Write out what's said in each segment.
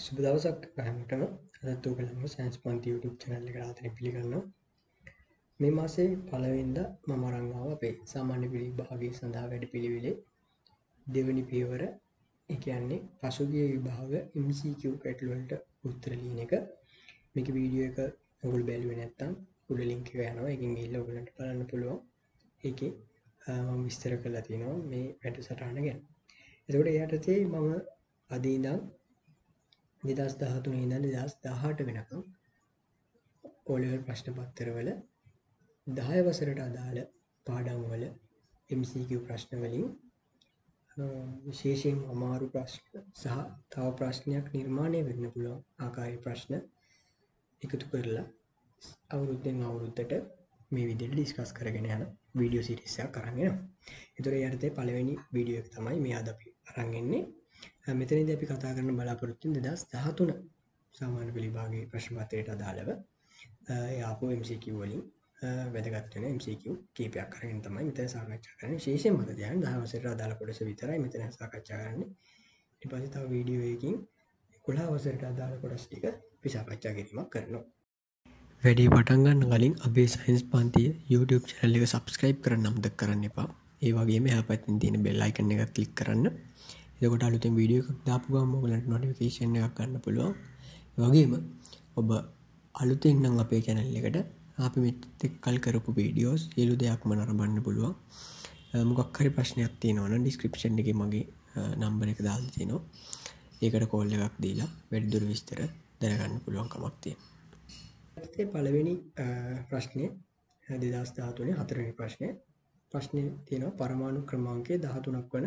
සුබ දවසක් හැමටම අදත් ඔයගලන්ව සයන්ස් පන්ති YouTube channel එකට ආදරෙන් පිළිගන්නවා. මේ මාසේ පළවෙනිදා මම අරන් ආවා අපේ සාමාන්‍ය විභාගය සඳහා වැඩපිළිවෙලේ දෙවැනි පියවර ඒ කියන්නේ පසුගිය විභාග MCQ ගැටළු වලට උත්තර ලියන එක. මේක වීඩියෝ එක ඔයගොල්ලෝ බැලුවේ නැත්නම් උඩ ලින්ක් එක යනවා. ඒකෙන් ගිහිල්ලා ඔයගලන්ට බලන්න පුළුවන්. ඒකේ මම විස්තර කරලා තියෙනවා මේ වැඩසටහන ගැන. එතකොට ඒ යටතේ මම අද ඉඳන් දෙදස් දහතුනේ ඉඳන් දෙදස් දහට වෙනකම් ඕලෙවල් ප්‍රශ්න පත්තරවල දහය වසරට අදාළ පාඩම්වල MCQ ප්‍රශ්නවලින් විශේෂයෙන් අමාරු ප්‍රශ්න සහ තව ප්‍රශ්නයක් නිර්මාණය වෙන්න පුළුවන් ආකාරය ප්‍රශ්න එකතු කරලා අවුරුද්දෙන් අවුරුද්දට මේ විදිහට ඩිස්කස් කරගෙන යන වීඩියෝ සිරිස් එකක් අරන් එනවා. ඒතර ඒ යටතේ පළවෙනි වීඩියෝ එක තමයි මේ අද අපි අරන් එන්නේ. මෙතනදී අපි කතා කරන්න බලාපොරොත්තු වෙන්නේ 2013 සාමාන්‍ය පිළිභාගයේ ප්‍රශ්න පත්‍රයට අදාළව ඒ ආපු MCQ වලින් වැදගත් වෙන MCQ කීපයක් අරගෙන තමයි මෙතන සාකච්ඡා කරන්නේ. විශේෂයෙන් මතක තියාගන්න 10 වසරට අදාළ කොටස විතරයි මෙතන සාකච්ඡා කරන්නේ. ඊට පස්සේ තව වීඩියෝ එකකින් 11 වසරට අදාළ කොටස් ටික අපි සාකච්ඡා කිරීමක් කරනවා. වැඩේ පටන් ගන්න කලින් අපේ සයින්ස් පන්තිය YouTube channel එක subscribe කරන්න අමතක කරන්න එපා. ඒ වගේම එහා පැත්තෙන් තියෙන bell icon එක click කරන්න. එතකොට අලුතෙන් වීඩියෝ එකක් දාපු ගමන් ඔයගලන්ට නොටිෆිකේෂන් එකක් ගන්න පුළුවන්. ඒ වගේම ඔබ අලුතෙන් නම් අපේ channel එකට අපි මෙතෙක් කල් කරපු වීඩියෝස් සියලු දෙයක්ම නරඹන්න පුළුවන්. මොකක් හරි ප්‍රශ්නයක් තියෙනවා නම් ඩිස්ක්‍රිප්ෂන් එකේ මගේ නම්බර එක දාලා තියෙනවා. ඒකට කෝල් එකක් දීලා වැඩිදුර විස්තර දැනගන්න පුළුවන් කමක් තියෙනවා. ඒ පළවෙනි ප්‍රශ්නය 2013 හතරවෙනි ප්‍රශ්නය. ප්‍රශ්නේ තියෙනවා පරමාණු ක්‍රමාංකය 13ක් වන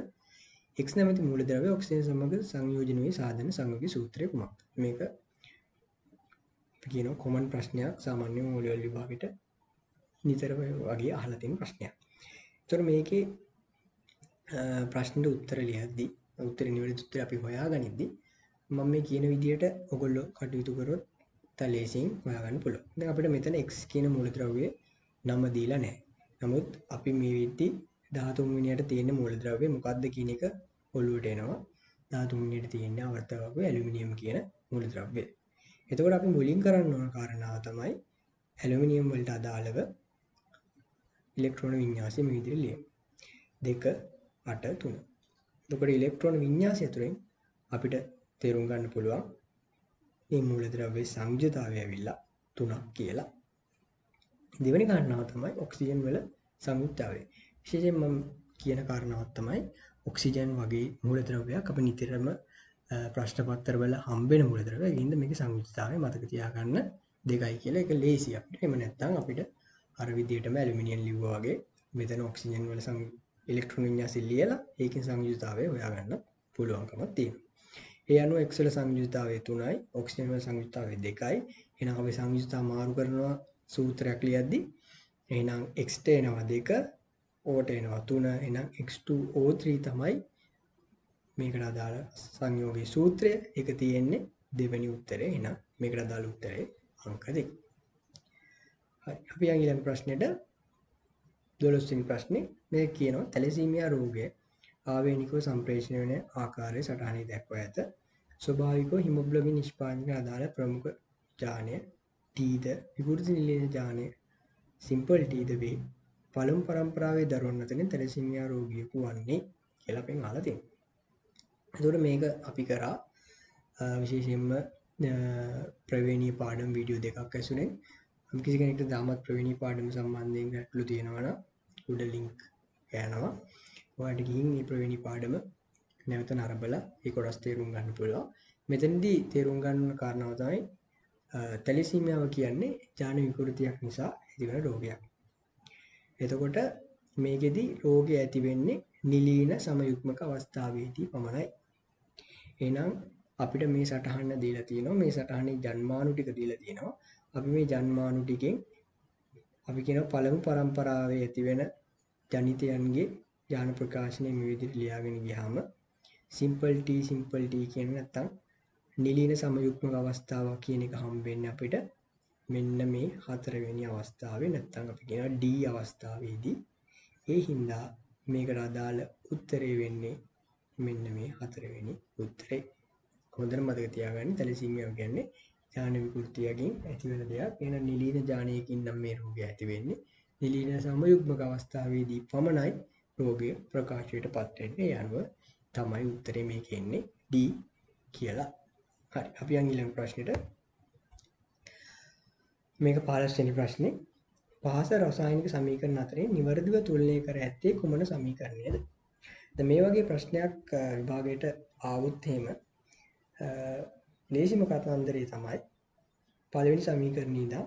X නැමැති මූලද්‍රව්‍ය ඔක්සිජන් සමග සංයෝජන වී සාධන සංයෝගී සූත්‍රය කුමක්ද? මේක කියනවා කොමන් ප්‍රශ්නයක් සාමාන්‍ය මූලවල විභාගෙට නිතර වගේ අහලා තියෙන ප්‍රශ්නයක්. ඒතර මේකේ ප්‍රශ්නෙට උත්තර ලියද්දි උත්තර නිවැරදි උත්තර අපි හොයාගනිද්දි මම මේ කියන විදිහට ඔයගොල්ලෝ කටයුතු කරොත් තලේසින් හොයාගන්න පුළුවන්. දැන් අපිට මෙතන x කියන මූලද්‍රව්‍යයේ නම දීලා නැහැ. නමුත් අපි මේ විදිහට 13 වෙනියට තියෙන මූලද්‍රව්‍ය මොකක්ද කියන එක ඔළුවට එනවා. 13 වෙනියට තියෙන ආවර්තක ඇලුමිනියම් කියන මූලද්‍රව්‍ය. එතකොට අපි මුලින් කරන්න ඕන කාරණාව තමයි ඇලුමිනියම් වලට අදාළව ඉලෙක්ට්‍රෝන වින්‍යාසය මේ විදිහට ලියන්න. 2 8 3. එතකොට ඉලෙක්ට්‍රෝන වින්‍යාසය තුළින් අපිට තේරුම් ගන්න පුළුවන් මේ මූලද්‍රව්‍යයේ සංයුතාවය ඇවිල්ලා 3ක් කියලා. දෙවෙනි කාරණාව තමයි ඔක්සිජන් වල සංයුක්තාවය. විශේෂයෙන් මම කියන කාරණාවක් තමයි ඔක්සිජන් වගේ මූලද්‍රව්‍යයක් අපි නිතරම ප්‍රශ්න පත්තරවල හම්බෙන මූලද්‍රව්‍ය. ඒකින්ද මේකේ සංයුක්තතාවය මතක තියාගන්න දෙකයි කියලා ඒක ලේසි අපිට. එහෙම නැත්නම් අපිට අර විදිහටම ඇලුමිනියම් ලිව්වා වගේ මෙතන ඔක්සිජන් වල සං ඉලෙක්ට්‍රෝන වින්‍යාසය ලියලා ඒකේ සංයුක්තතාවය හොයාගන්න පුළුවන්කමක් තියෙනවා. ඒ අනුව X වල සංයුක්තතාවය 3යි, ඔක්සිජන් වල සංයුක්තතාවය 2යි. එහෙනම් අපි සංයුක්තතාව මාරු කරනවා සූත්‍රයක් ලියද්දි එහෙනම් x ට එනවා 2 ඕට එනවා 3 එහෙනම් x2o3 තමයි මේකට අදාළ සංයෝගී සූත්‍රය. ඒක තියෙන්නේ දෙවෙනි උත්තරේ. එහෙනම් මේකට අදාළ උත්තරේ අංක 2. හරි. අපි යන් ඊළඟ ප්‍රශ්නෙට 12 වෙනි ප්‍රශ්නේ මේ කියනවා තැලසීමියා රෝගය ආවේනිකව සම්ප්‍රේෂණය වෙන ආකාරය සටහනේ දැක්වා ඇත. ස්වභාවිකව හිමොග්ලොබින් නිෂ්පාදනය අදාළ ප්‍රමුඛ ජානය ටීද විකෘති නිලීන ජානය සිම්පල් ටීද වේ. පළමු පරම්පරාවේ දරුවන් අතරින් තැලසීමියා රෝගියෙකු වන්නේ කියලා අපෙන් අහලා තියෙනවා. එතකොට මේක අපි කරා විශේෂයෙන්ම ප්‍රවේණී පාඩම් වීඩියෝ දෙකක් ඇසුරෙන් කිසි කෙනෙක්ට දාමත් ප්‍රවේණී පාඩම සම්බන්ධයෙන් ගැටලු තියෙනවා නම් උඩ ලින්ක් යනවා. ඔයාලට ගිහින් මේ ප්‍රවේණී පාඩම නැවත නරඹලා ඒ කොටස් තේරුම් ගන්න පුළුවන්. මෙතනදී තේරුම් ගන්න කාරණාව තමයි තැලිසීමියාව කියන්නේ ජාන විකෘතියක් නිසා ඇතිවන රෝගයක්. එතකොට මේකෙදි රෝගය ඇති වෙන්නේ නිලීන සමයුක්මක අවස්ථාවේදී පමණයි. එහෙනම් අපිට මේ සටහන දීලා තියෙනවා මේ සටහනේ ජන්මානු ටික දීලා තියෙනවා. අපි මේ ජන්මානු ටිකෙන් අපි කියන පළමු පරම්පරාවේ ඇතිවෙන ජනිතයන්ගේ යාන ප්‍රකාශනය මේ විදිහට ලියාගෙන ගියාම සිම්පල් T සිම්පල් T කියන නැත්තම් නිලීන සමයුක්මක අවස්ථාවක් කියන එක හම්බෙන්නේ අපිට මෙන්න මේ හතරවෙනි අවස්ථාවේ නැත්තම් අපි කියනවා D අවස්ථාවේදී. ඒ හින්දා මේකට අදාළ උත්තරේ වෙන්නේ මෙන්න මේ හතරවෙනි උත්තරේ. හොඳට මතක තියාගන්න. තැලසීමියාව කියන්නේ ජාන විකෘතියකින් ඇතිවන දෙයක්. එන නිලීන ජානයකින් නම් මේ රෝගය ඇති වෙන්නේ. නිලීන සමයුග්මක අවස්ථාවේදී පමණයි රෝගය ප්‍රකාශයට පත්වෙන්නේ යනුව තමයි උත්තරේ මේ කියන්නේ D කියලා. හරි. අපි යන් ඊළඟ ප්‍රශ්නෙට මේක 15 වෙනි ප්‍රශ්නේ පහස රසායනික සමීකරණ අතරින් නිවැරදිව තුලනය කර ඇත්තේ කුමන සමීකරණයද? දැන් මේ වගේ ප්‍රශ්නයක් විභාගයට ආවොත් එහෙම ලේසිම කතන්දරේ තමයි පළවෙනි සමීකරණේ ඉඳන්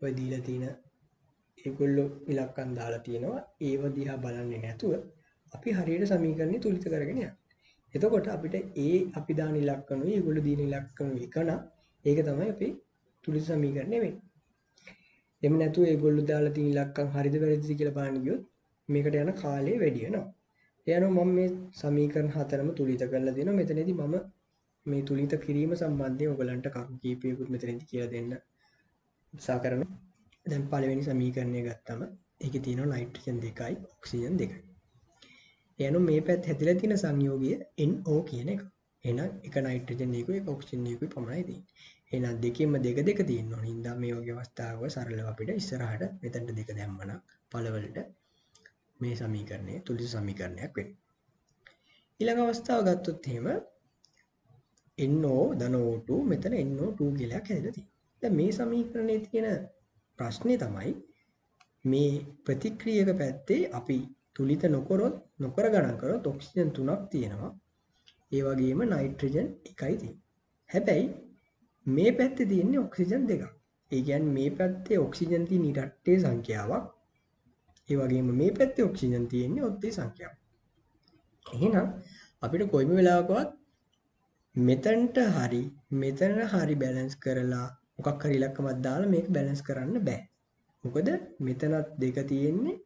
ඔය දීලා තියෙන ඒගොල්ලෝ ඉලක්කම් දාලා තියෙනවා ඒව දිහා බලන්නේ නැතුව අපි හරියට සමීකරණේ තුලිත කරගෙන යනවා. එතකොට අපිට ඒ අපි දාන ඉලක්කනුයි ඒගොල්ලෝ දින ඉලක්කනුයි එක නම් ඒක තමයි අපි තුලිත සමීකරණය වෙන්නේ. එම නැතුව ඒගොල්ලෝ දාලා තියෙන ඉලක්කම් හරිද වැරදිද කියලා බලන්න ගියොත් මේකට යන කාලය වැඩි වෙනවා. ඒ අනුව මම මේ සමීකරණ හතරම තුලිත කරලා දෙනවා. මෙතනදී මම මේ තුලිත කිරීම සම්බන්ධයෙන් ඔයගලන්ට කරුණු කීපයකුත් මෙතනදී කියලා දෙන්න උත්සාහ කරනවා. දැන් පළවෙනි සමීකරණය ගත්තම ඒකේ තියෙනවා නයිට්‍රජන් දෙකයි ඔක්සිජන් දෙකයි. ඒ අනුව මේ පැත්ත හැදිලා තියෙන සංයෝගය NO කියන එක. එහෙනම් එක නයිට්‍රජන් එකකුයි එක ඔක්සිජන් එකකුයි පමණයි තියෙන්නේ. එහෙනම් දෙකෙන්ම දෙක දෙක තියෙන්න ඕනේ. හින්දා මේ වගේ අවස්ථාවක සරලව අපිට ඉස්සරහට මෙතනට දෙක දැම්මනම් පළවලට මේ සමීකරණය තුලිත සමීකරණයක් වෙනවා. ඊළඟ අවස්ථාව ගත්තොත් එහෙම NO ධන O2 මෙතන NO2 කියලා හැදලා තියෙනවා. දැන් මේ සමීකරණයේ තියෙන ප්‍රශ්නේ තමයි මේ ප්‍රතික්‍රියක පැත්තේ අපි තුලිත නොකරොත් නොකර ගණන් කරොත් ඔක්සිජන් තුනක් තියෙනවා. ඒ වගේම නයිට්‍රජන් එකයි තියෙන්නේ. හැබැයි මේ පැත්තේ තියෙන්නේ ඔක්සිජන් දෙකක්. ඒ කියන්නේ මේ පැත්තේ ඔක්සිජන් තියෙන ඉරට්ටේ සංඛ්‍යාවක්. ඒ වගේම මේ පැත්තේ ඔක්සිජන් තියෙන්නේ ඔත්තේ සංඛ්‍යාවක්. එහෙනම් අපිට කොයිම වෙලාවකවත් මෙතනට හරි මෙතන හරි බැලන්ස් කරලා මොකක් හරි ඉලක්කමක් දාලා මේක බැලන්ස් කරන්න බෑ. මොකද මෙතනත් දෙක තියෙන්නේ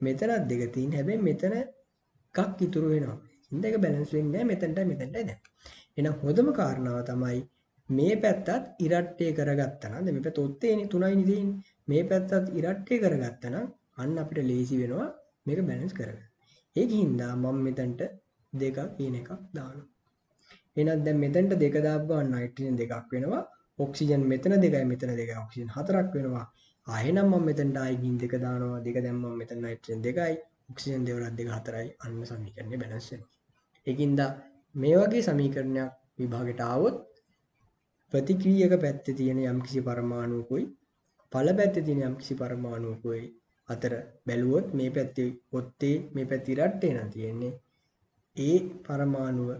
මෙතනත් දෙක තියෙන හැබැයි මෙතන එකක් ඉතුරු වෙනවා. හින්දා ඒක බැලන්ස් වෙන්නේ නැහැ මෙතනටයි මෙතනටයි දැන්. එහෙනම් හොඳම කාරණාව තමයි මේ පැත්තත් ඉරට්ටේ කරගත්තා නම් දැන් මේ පැත්ත ඔත්තේනේ තුනයිනේ තියෙන්නේ. මේ පැත්තත් ඉරට්ටේ කරගත්තා නම් අන්න අපිට ලේසි වෙනවා මේක බැලන්ස් කරගන්න. ඒකින්ද මම මෙතනට දෙක කියන එකක් දානවා. එහෙනම් දැන් මෙතනට දෙක දාපු ගමන් නයිට්‍රජන් දෙකක් වෙනවා. ඔක්සිජන් මෙතන දෙකයි මෙතන දෙකයි ඔක්සිජන් හතරක් වෙනවා. ආයෙනම් මම මෙතනට ආයෙකින් දෙක දානවා. දෙක දැම්මම මෙතන නයිට්‍රජන් දෙකයි ඔක්සිජන් දෙවරක් දෙක හතරයි අන්න සමීකරණය බැලන්ස් වෙනවා. ඒකින්ද මේ වගේ සමීකරණයක් විභාගයට ආවොත් ප්‍රතික්‍රියක පැත්තේ තියෙන යම්කිසි පරමාණුකුයි ඵල පැත්තේ තියෙන යම්කිසි පරමාණුකුයි අතර බැලුවොත් මේ පැත්තේ ඔත්තේ මේ පැත්තේ ඉරට්ටේ නම් තියෙන්නේ. ඒ පරමාණුව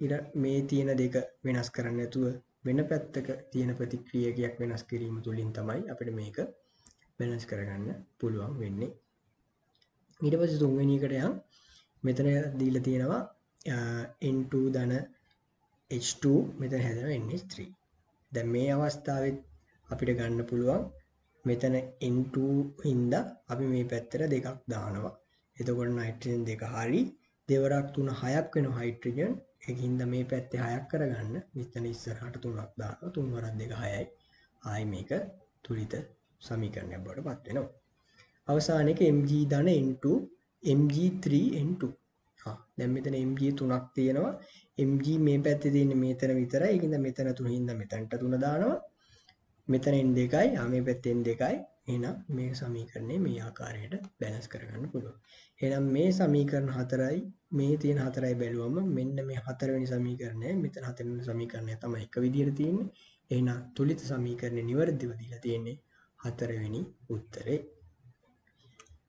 ඉර මේ තියෙන දෙක වෙනස් කරන්න නැතුව වෙන පැත්තක තියෙන ප්‍රතික්‍රියකයක් වෙනස් කිරීම තුලින් තමයි අපිට මේක බැලන්ස් කරගන්න පුළුවන් වෙන්නේ. ඊට පස්සේ තුන්වෙනි එකට යන්. මෙතන දීලා තියෙනවා N2 ධන H2 මෙතන හැදෙනවා NH3 දැන් මේ අවස්ථාවෙත් අපිට ගන්න පුළුවන් මෙතන N2 හින්දා අපි මේ පැත්තට දෙකක් දානවා. එතකොට නයිට්‍රජන් දෙක හරි දෙවරක් තුන හයක් වෙන හයිඩ්‍රජන් ඒකින්ද මේ පැත්තේ හයක් කරගන්න. මෙතන ඉස්සරහට තුනක් දානවා. තුන් වරක් දෙක හයයි. ආයි මේක තුලිත සමීකරණයක් බවට පත් වෙනවා. අවසානයේක mg ධන n2 mg3 n2 හා දැන් මෙතන mg තුනක් තියෙනවා. Mg මේ පැත්තේ තියෙන්නේ මෙතන විතරයි. ඒකින්ද මෙතන තුනින්ද මෙතනට තුන දානවා. මෙතන n දෙකයි ආ මේ පැත්තෙන් දෙකයි. එහෙනම් මේ සමීකරණය මේ ආකාරයට බැලන්ස් කරගන්න පුළුවන්. එහෙනම් මේ සමීකරණ හතරයි මේ තියෙන හතරයි බැලුවම මෙන්න මේ හතරවෙනි සමීකරණය මෙතන හතරවෙනි සමීකරණය තමයි එක විදිහට තියෙන්නේ. එහෙනම් තුලිත සමීකරණය නිවැරදිව දීලා තියෙන්නේ හතරවෙනි උත්තරේ.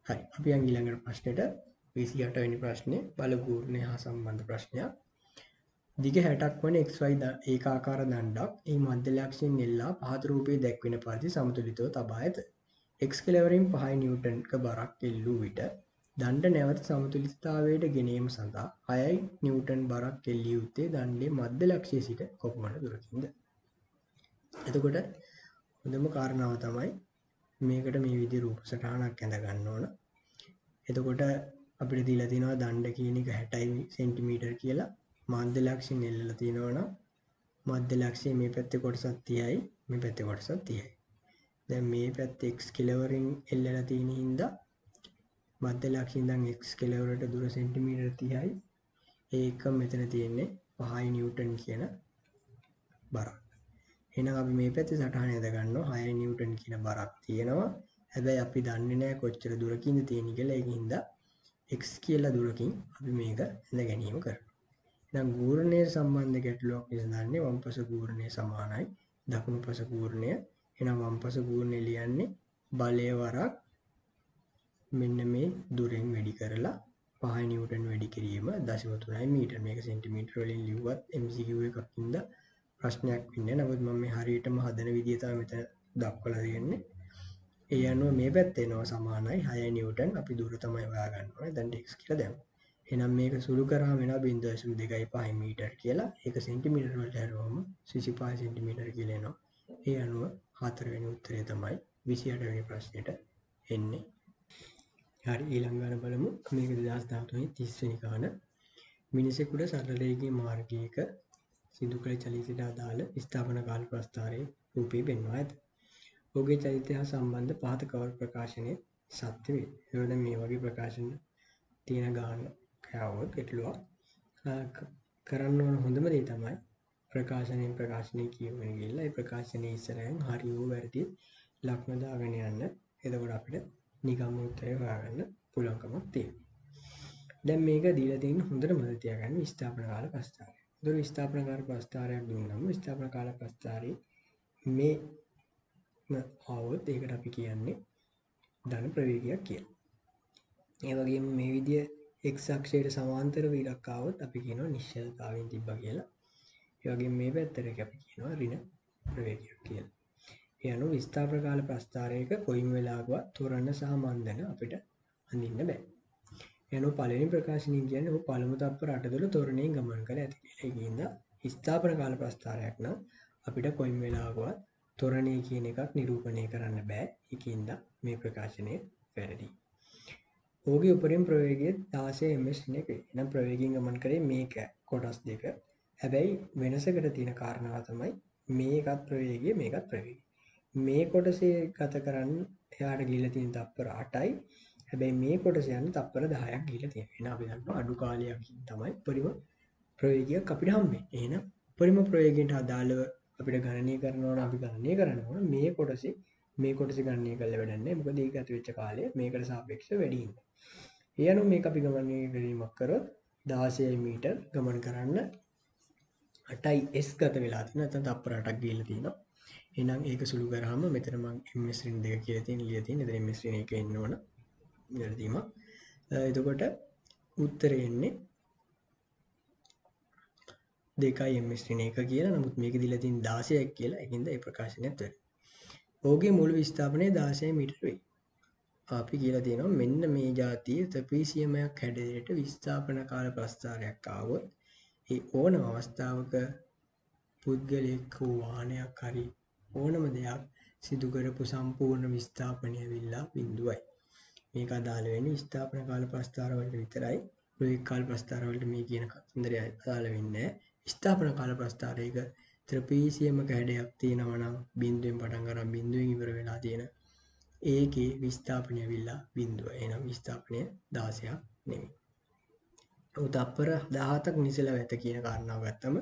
හරි අපි යන් ඊළඟට ප්‍රශ්නෙට 28 වෙනි ප්‍රශ්නේ බලගූර්ණය හා සම්බන්ධ ප්‍රශ්නයක්. දිග 60ක් වන XY ඒකාකාර දණ්ඩක් ඒ මධ්‍ය ලක්ෂයෙන් එල්ලා පහත රූපයේ දැක්වෙන පරිදි සමතුලිතව තබා ඇත. X කෙලවරින් 5 නිව්ටන්ක බරක් එල්ලූ විට දණ්ඩ නැවත සමතුලිතතාවයට ගෙනීම සඳහා 6 නිව්ටන් බරක් එල්ලිය යුත්තේ දණ්ඩේ මධ්‍ය ලක්ෂයේ සිට කොපමණ දුරකින්ද? එතකොට හොඳම කාරණාව තමයි මේකට මේ විදි රූප සටහනක් ඇඳ ගන්න ඕන එතකොට අපිට දීලා තියෙනවා දණ්ඩ කියන එක 60 සෙන්ටිමීටර් කියලා. මධ්‍ය ලක්ෂයෙන් එල්ලලා තියෙනවනම් මධ්‍ය ලක්ෂයේ මේ පැත්තේ කොටසක් 30යි මේ පැත්තේ කොටසක් 30යි දැන් මේ පැත්තේ x කෙලවරින් එල්ලලා තියෙන හින්දා මධ්‍ය ලක්ෂයෙන් ඉඳන් x කෙලවරට දුර සෙන්ටිමීටර් 30යි ඒක මෙතන තියෙන්නේ පහයි නිවටන් කියන බරක්. එහෙනම් අපි මේ පැත්තේ සටහන ඇද ගන්නවා 6 නිව්ටන් කියන බරක් තියෙනවා. හැබැයි අපි දන්නේ නැහැ කොච්චර දුරකින්ද තියෙන්නේ කියලා. ඒකින්ද x කියලා දුරකින් අපි මේක ඇඳ ගැනීම කරනවා. එහෙනම් ගූර්ණයේ සම්බන්ධ ගැටලුවක් විසඳන්නේ වම් පස ගූර්ණය සමානයි දකුණු පස ගූර්ණය. එහෙනම් වම් පස ගූර්ණය ලියන්නේ බලය වරක් මෙන්න මේ දුරෙන් වැඩි කරලා 5 නිව්ටන් වැඩි කිරීම 0.3 මීටර මේක සෙන්ටිමීටර වලින් ලිව්වත් MCQ එකකින්ද ප්‍රශ්නයක් වෙන්නේ නමුත් මම මේ හරියටම හදන විදිය තමයි මෙතන දක්වලා තියෙන්නේ ඒ අනුව මේ පැත්තේ එනවා සමානයි. 6 නිව්ටන් අපි දුර තමයි හොයාගන්න ඕනේ. දැන් x කියලා දැම්මු. එහෙනම් මේක සුළු කරාම වෙනවා 0.25 මීටර කියලා. ඒක සෙන්ටිමීටර වලට හැරුවම 25 සෙන්ටිමීටර කියලා එනවා. ඒ අනුව හතරවෙනි උත්තරය තමයි 28 වෙනි ප්‍රශ්නෙට එන්නේ. හරි ඊළඟ ගාන බලමු. මේක 2013 30 වෙනි ගාන. මිනිසෙකුට සරල රේඛීය මාර්ගයක සිදු කළ චලිතයට අදාළ ස්ථාපන කාල ප්‍රස්ථාරයේ රූපී පෙන්වා ඇත. ඔහුගේ චරිතය හා සම්බන්ධ පහත කවර ප්‍රකාශනය සත්‍ය වේ. එතකොට මේ වගේ ප්‍රකාශන තියෙන ගාන කෑවොත් ගැටලුවක් කරන්න ඕන හොඳම දේ තමයි ප්‍රකාශනයෙන් ප්‍රකාශනය කියවන ගිහිල්ලා ඒ ප්‍රකාශනයේ ඉස්සරහින් හරි හෝ වැරදි ලක්ෂණ දාගෙන යන්න. එතකොට අපිට නිකම්ම උත්තරේ හොයාගන්න පුළුවන්කමක් තියෙනවා. දැන් මේක දීලා තියෙන හොඳට මතක තියාගන්න ස්ථාපන කාල ප්‍රස්ථාරය. දුර ස්ථාපන කාල ප්‍රස්ථාරයක් දුන්නම ස්ථාපන කාල ප්‍රස්ථාරයේ මේ ආවොත් ඒකට අපි කියන්නේ ධන ප්‍රවේගයක් කියලා. ඒ වගේම මේ විදිය x අක්ෂයට සමාන්තරව ඉරක් ආවොත් අපි කියනවා නිශ්චලතාවයෙන් තිබ්බා කියලා. ඒ වගේම මේ පැත්තට අපි කියනවා ඍණ ප්‍රවේගයක් කියලා. ඒ අනුව විස්ථාපන කාල ප්‍රස්ථාරයක කොයිම වෙලාවකවත් තොරණ සහ මන්දන අපිට අඳින්න බෑ. යනු පළවෙනි ප්‍රකාශනය කියන්නේ ඔහු පළමු තත්පර 8 තුළ තොරණයෙන් ගමන් කර ඇති කියලා. ඒකින්ද ස්ථාපන කාල ප්‍රස්ථාරයක් නම් අපිට කොයිම වෙලාවකවත් තොරණය කියන එකක් නිරූපණය කරන්න බෑ. ඒකින්ද මේ ප්‍රකාශනය වැරදි. ඔහුගේ උපරිම ප්‍රවේගය 16 ms නේ වේ. එනම් ප්‍රවේගයෙන් ගමන් කරේ මේක කොටස් දෙක. හැබැයි වෙනසකට තියෙන කාරණාව තමයි මේකත් ප්‍රවේගය මේකත් ප්‍රවේගය. මේ කොටසේ ගත කරන්න එයාට ගිහිල්ලා තියෙන තත්පර 8යි හැබැයි මේ කොටස යන තප්පර 10ක් ගිහිලා තියෙනවා. එහෙනම් අපි දන්නවා අඩු කාලයකින් තමයි උපරිම ප්‍රවේගයක් අපිට හම්බෙන්නේ. එහෙනම් උපරිම ප්‍රවේගයට අදාළව අපිට ගණනය කරනවා නම් අපි ගණනය කරන්න ඕන මේ කොටසේ මේ කොටසේ ගණනය කරලා වැඩක් නැහැ. මොකද ඒ ගත වෙච්ච කාලය මේකට සාපේක්ෂව වැඩි හින්දා. ඒ අනුව මේක අපි ගණනය කිරීමක් කරොත් 16 මීටර් ගමන් කරන්න 8යි s ගත වෙලා තියෙනවා. නැත්නම් තප්පර 8ක් ගිහිල්ලා තියෙනවා. එහෙනම් ඒක සුළු කරාම මෙතන මම ms ඍණ දෙක කියලා තියෙන ලියලා තියෙන. එතන ms ඍණ එක එන්න ඕන. වැරදීමක් එතකොට උත්තර එන්නේ දෙකයි එම්ස් එක කියලා නමුත් මේක දීලා තියෙන 16ක් කියලා ඒකින්ද ඒ ප්‍රකාශනයත් වැරදි. ඕගේ මුළු විස්ථාපනය 16 මීටර වෙයි. අපි කියලා තියෙනවා මෙන්න මේ જાතිය ත්‍රිපීසියමයක් හැඩයට විස්ථාපන කාල ප්‍රස්ථාරයක් ආවොත් ඒ ඕනම අවස්ථාවක පුද්ගලයෙක් හෝ වාහනයක් හරි ඕනම දෙයක් සිදු කරපු සම්පූර්ණ විස්ථාපනය වෙලා බිඳුවයි. මේක අදාළ වෙන්නේ ස්ථාපන කාල ප්‍රස්ථාර වලට විතරයි. ප්‍රවේග කාල ප්‍රස්ථාර වලට මේ කියන කතන්දරය අදාළ වෙන්නේ නැහැ. ස්ථාපන කාල ප්‍රස්ථාරයක ත්‍රපීසියමක හැඩයක් තියෙනවා නම් බිඳුවෙන් පටන් අරන් බිඳුවෙන් ඉවර වෙලා තියෙන ඒකේ විස්ථාපනය වෙලා බිඳුව. එහෙනම් විස්ථාපනය 16ක් නෙමෙයි. උතප්පර 17ක් නිසල වෙත කියන කාරණාව ගත්තම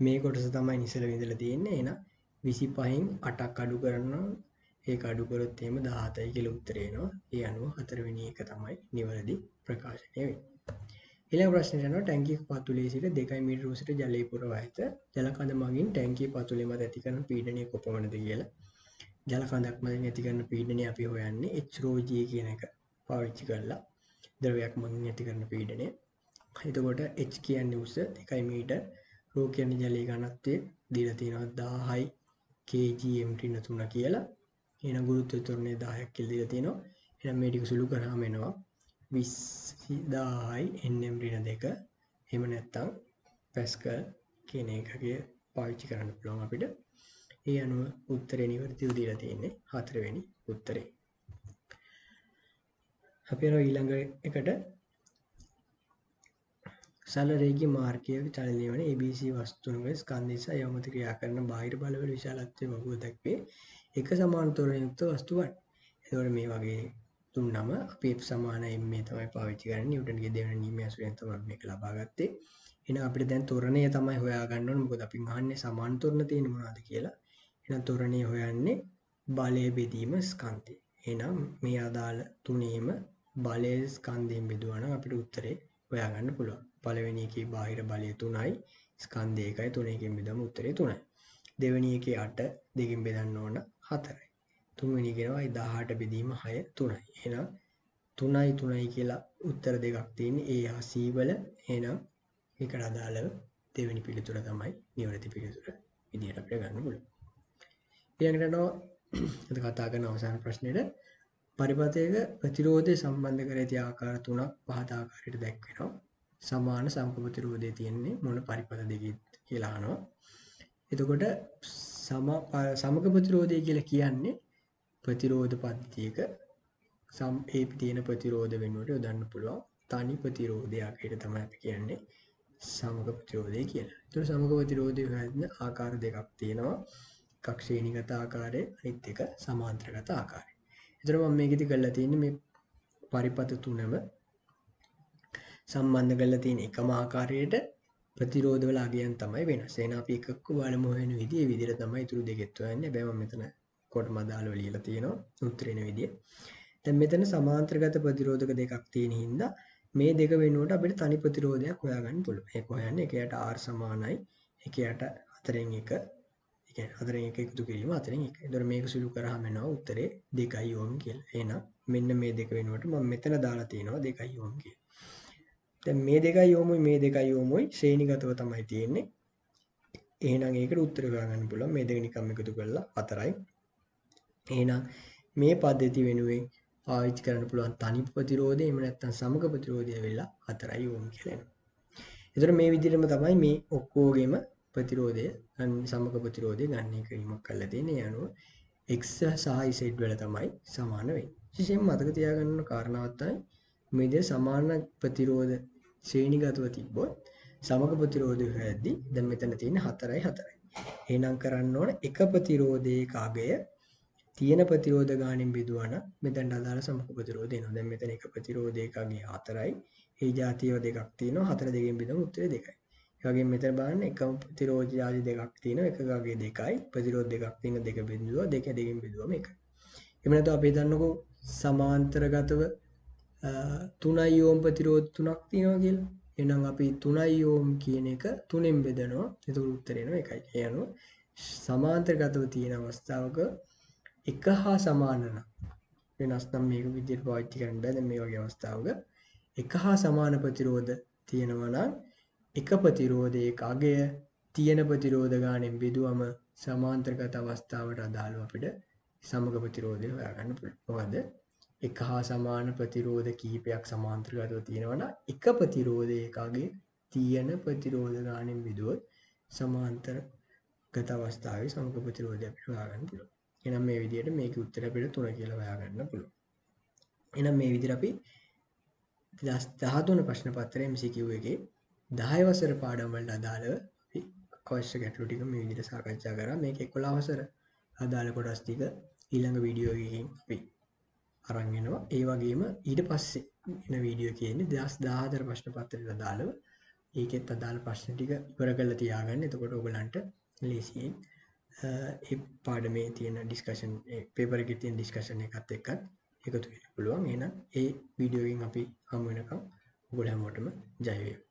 මේ කොටස තමයි නිසල විඳලා තියෙන්නේ. එහෙනම් 25න් 8ක් අඩු කරනවා ඒක අඩු කරොත් එහෙම 17යි කියලා උත්තරේ එනවා. ඒ අනුව හතරවෙනි එක තමයි නිවැරදි ප්‍රකාශනය වෙන්නේ. ඊළඟ ප්‍රශ්නෙට යනවා ටැංකියක පතුලේ සිට 2 මීටර උසට ජලය පුරවා ඇත. ජල කඳ මගින් ටැංකිය පතුලේ මත ඇති කරන පීඩනය කොපමණද කියලා. ජල කඳක් මගින් ඇති කරන පීඩනය අපි හොයන්නේ H rho g කියන එක පාවිච්චි කරලා ද්‍රවයක් මගින් ඇති කරන පීඩනය. එතකොට H කියන්නේ උස 2 මීටර රෝ කියන්නේ ජලයේ ඝනත්වය දීලා තියෙනවා 1000යි kgm ඍණ 3 කියලා. එහෙනම් ගුරුත්ව ත්වරණය 10ක් කියලා දීලා තියෙනවා. එහෙනම් මේ ටික සුළු කරාම එනවා 20000යි nm ඍණ 2. එහෙම නැත්නම් පැස්කල් කියන එකගේ පාවිච්චි කරන්න පුළුවන් අපිට. ඒ අනුව උත්තරේ නිවැරදිව දීලා තියෙන්නේ හතරවෙනි උත්තරේ. අපි යනවා ඊළඟ එකට සරල රේඛීය මාර්ගයක චලනය වන ABC වස්තුන්ගේ ස්කන්ධ නිසා යොමුතු ක්‍රියා කරන බාහිර බලවල විශාලත්වය වගුව දක්වේ එක සමාන්තරයෙන් යුක්ත වස්තුවක්. එතකොට මේ වගේ දුන්නම අපි F සමාන m මේ තමයි පාවිච්චි කරන්නේ. නිව්ටන්ගේ දෙවන නියමය ඇසුරෙන් තමයි මේක ලබා ගත්තේ. එන අපිට දැන් තොරණය තමයි හොයාගන්න ඕනේ. මොකද අපි අහන්නේ සමාන තොරණ තියෙන මොනවද කියලා. එහෙනම් තොරණය හොයන්නේ බලය බෙදීම ස්කන්ධය. එහෙනම් මේ අදාළ තුනේම බලය ස්කන්ධයෙන් බෙදුවා නම් අපිට උත්තරේ හොයාගන්න පුළුවන්. පළවෙනි එකේ බාහිර බලය 3යි ස්කන්ධය 1යි 3කින් බෙදම උත්තරේ 3යි දෙවෙනි එකේ 8 දෙකින් බෙදන්න ඕන 4යි තුන්වෙනි එකේනවා 18 බෙදීම 6 3යි එහෙනම් 3යි 3යි කියලා උත්තර දෙකක් තියෙන්නේ. ඒ හා C වල එහෙනම් ඒකට අදාළව දෙවෙනි පිළිතුර තමයි නිවැරදි පිළිතුර විදිහට අපිට ගන්න පුළුවන්. ඊළඟට යනවා අද කතා කරන අවසාන ප්‍රශ්නෙට. පරිපතයක ප්‍රතිරෝධය සම්බන්ධ කර ඇති ආකාර තුනක් පහත ආකාරයට දැක්වෙනවා. සමාන සම්ප ප්‍රතිරෝධය තියෙන්නේ මොන පරිපත දෙකේ කියලා අහනවා. එතකොට සම සමග ප්‍රතිරෝධය කියලා කියන්නේ ප්‍රතිරෝධ පද්ධතියක සම් ඒ තියෙන ප්‍රතිරෝධ වෙනුවට යොදන්න පුළුවන් තනි ප්‍රතිරෝධයක් හිට තමයි අපි කියන්නේ සමග ප්‍රතිරෝධය කියලා. ඒතර සමග ප්‍රතිරෝධය හොයන්න ආකාර දෙකක් තියෙනවා. එකක් ශ්‍රේණිගත ආකාරය අනිත් එක සමාන්තරගත ආකාරය. ඒතර මම මේකෙදි කරලා තියෙන්නේ මේ පරිපත තුනම සම්බන්ධ කරලා තියෙන එකම ආකාරයට ප්‍රතිරෝධ වල අගයන් තමයි වෙනස්. එහෙනම් අපි එකක්ක බලමු වෙන විදිහ ඒ විදිහට තමයි ඊටු දෙකෙත් හොයන්නේ. හැබැයි මම මෙතන කොටම අදාළව ලියලා තියෙනවා උත්තරේන විදිය. දැන් මෙතන සමාන්තරගත ප්‍රතිරෝධක දෙකක් තියෙන හින්දා මේ දෙක වෙනුවට අපිට තනි ප්‍රතිරෝධයක් හොයාගන්න පුළුවන්. ඒක හොයන්නේ එකයට R සමානයි එකයට හතරෙන් එක ඒ කියන්නේ හතරෙන් එක එකතු කිරීම හතරෙන් එක. ඒතකොට මේක සුළු කරාම එනවා උත්තරේ 2 ඕම් කියලා. එහෙනම් මෙන්න මේ දෙක වෙනුවට මම මෙතන දාලා තියෙනවා 2 ඕම් කියලා. දැන් මේ දෙකයි ඕමුයි මේ දෙකයි ඕමුයි ශ්‍රේණිගතව තමයි තියෙන්නේ. එහෙනම් ඒකට උත්තර හොයාගන්න පුළුවන්. මේ දෙක නිකම් එකතු කරලා හතරයි. එහෙනම් මේ පද්ධති වෙනුවෙන් පාවිච්චි කරන්න පුළුවන් තනි ප්‍රතිරෝධය එහෙම නැත්නම් සමග ප්‍රතිරෝධය වෙලා 4යි ඕම් කියලා එනවා. ඒතර මේ විදිහටම තමයි මේ ඔක්කොගෙම ප්‍රතිරෝධය සමග ප්‍රතිරෝධය ගණනය කිරීමක් කරලා තියෙන්නේ. ඒ අනුව x සහ z වල තමයි සමාන වෙන්නේ. විශේෂයෙන් මතක තියාගන්න කාරණාවක් තමයි මේ දෙක සමාන ප්‍රතිරෝධ ශ්‍රේණිගතව තිබ්බොත් සමග ප්‍රතිරෝධය හොයද්දී දැන් මෙතන තියෙන 4යි 4යි. එහෙනම් කරන්න ඕන එක ප්‍රතිරෝධයේ කාගය තියෙන ප්‍රතිරෝධ ගානින් බෙදුවා නම් මෙතනට අදාළ සමක ප්‍රතිරෝධය එනවා. දැන් මෙතන එක ප්‍රතිරෝධයකගේ 4යි. ඒ જાතියව දෙකක් තියෙනවා. 4 දෙකෙන් බෙදමු උත්තරේ 2යි. ඒ වගේම මෙතන බලන්න එකම ප්‍රතිරෝධ જાති දෙකක් තියෙනවා. එකකගේ 2යි. ප්‍රතිරෝධ දෙකක් තියෙන දෙක බෙදුවා. දෙක දෙකෙන් බෙදුවම 1යි. එහෙම නැත්නම් අපි හිතන්නකෝ සමාන්තරගතව 3යි ඕම් ප්‍රතිරෝධ තුනක් තියෙනවා කියලා. එහෙනම් අපි 3යි ඕම් කියන එක 3ෙන් බෙදනවා. එතකොට උත්තරේ එනවා 1යි. ඒ අනුව සමාන්තරගතව තියෙන අවස්ථාවක එක හා සමාන නම් වෙනස් නම් මේක විදිහට පාවිච්චි කරන්න බෑ දැන් මේ වගේ අවස්ථාවක එක හා සමාන ප්‍රතිරෝධ තියෙනවා නම් එක ප්‍රතිරෝධයක අගය තියෙන ප්‍රතිරෝධ ගානෙන් බෙදුවම සමාන්තරගත අවස්ථාවට අදාළව අපිට සමග ප්‍රතිරෝධය හොයාගන්න පුළුවන්. මොකද එක හා සමාන ප්‍රතිරෝධ කීපයක් සමාන්තරගතව තියෙනවා නම් එක ප්‍රතිරෝධයක අගය තියෙන ප්‍රතිරෝධ ගානෙන් බෙදුවොත් සමාන්තරගත අවස්ථාවේ සමග ප්‍රතිරෝධය අපිට හොයාගන්න පුළුවන්. එහෙනම් මේ විදිහට මේකේ උත්තර අපිට 3 කියලා හොයාගන්න පුළුවන්. එහෙනම් මේ විදිහට අපි 2013 ප්‍රශ්න පත්‍රයේ MCQ එකේ 10 වසර පාඩම් වලට අදාළව අපි අවශ්‍ය ගැටලු ටික මේ විදිහට සාකච්ඡා කරා. මේක 11 වසර අදාළ කොටස් ටික ඊළඟ වීඩියෝ එකකින් අපි අරන් එනවා. ඒ වගේම ඊට පස්සේ එන වීඩියෝ එකේ ඉන්නේ 2014 ප්‍රශ්න පත්‍රයට අදාළව ඒකෙත් අදාළ ප්‍රශ්න ටික ඉවර කරලා තියාගන්න. එතකොට ඔයගලන්ට ලේසියෙන් ඒ පාඩමේ තියෙන ඩිස්කෂන් පේපර එක තියෙන ඩිස්කෂන් එකත් එක්කත් එකතු වෙන්න පුළුවන්. එහෙනම් ඒ වීඩියෝ එකෙන් අපි හමු වෙනකම් ඔයගොල්ලෝ හැමෝටම ජය වේවා.